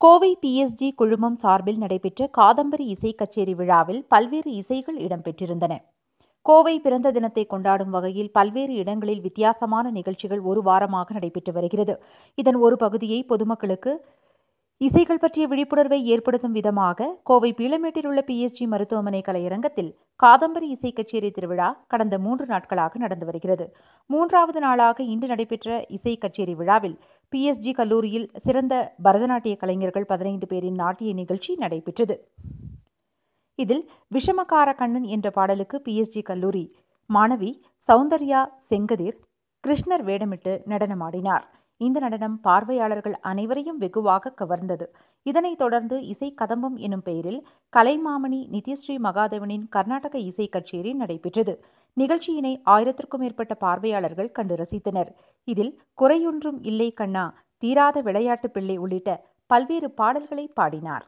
Kovai PSG குழுமம் சார்பில் நடைபெற்ற காதம்பரி இசை கச்சேரி விழாவில் பல்வேறு இசைகள் இடம்பெற்றிருந்தன. கோவை பிறந்த தினத்தை கொண்டாடும் வகையில் பல்வேறு இடங்களில் வித்தியாசமான நிகழ்ச்சிகள் ஒரு வாரமாக நடைபெற்று வருகிறது. இதன் ஒரு பகுதியை பொதுமக்களுக்கு இசைகள் பற்றிய விழிப்புணர்வை ஏற்படுத்தும் விதமாக கோவை பீளமேட்டில் உள்ள பிஎஸ்ஜி மருத்துவமனை கலையரங்கத்தில் காதம்பரி இசை கச்சேரி திருவிழா கடந்த மூன்று நாட்களாக நடந்து வருகிறது. மூன்றாவது நாளாக இன்று நடைபெற்ற இசை கச்சேரி விழாவில் பிஎஸ்ஜி கல்லூரியில் சிறந்த பரதநாட்டிய கலைஞர்கள் பதினைந்து பேரின் நாட்டிய நிகழ்ச்சி நடைபெற்றது. இதில் விஷமக்கார கண்ணன் என்ற பாடலுக்கு பிஎஸ்ஜி கல்லூரி மாணவி சௌந்தர்யா செங்கதிர் கிருஷ்ணர் வேடமிட்டு நடனமாடினார். இந்த நடனம் பார்வையாளர்கள் அனைவரையும் வெகுவாக கவர்ந்தது. இதனைத் தொடர்ந்து இசை கதம்பம் எனும் பெயரில் கலைமாமணி நித்யஸ்ரீ மகாதேவனின் கர்நாடக இசை கச்சேரி நடைபெற்றது. நிகழ்ச்சியினை ஆயிரத்திற்கும் மேற்பட்ட பார்வையாளர்கள் கண்டு ரசித்தனர். இதில் குறையொன்றும் இல்லை கண்ணா தீராத விளையாட்டு பிள்ளை உள்ளிட்ட பல்வேறு பாடல்களை பாடினார்.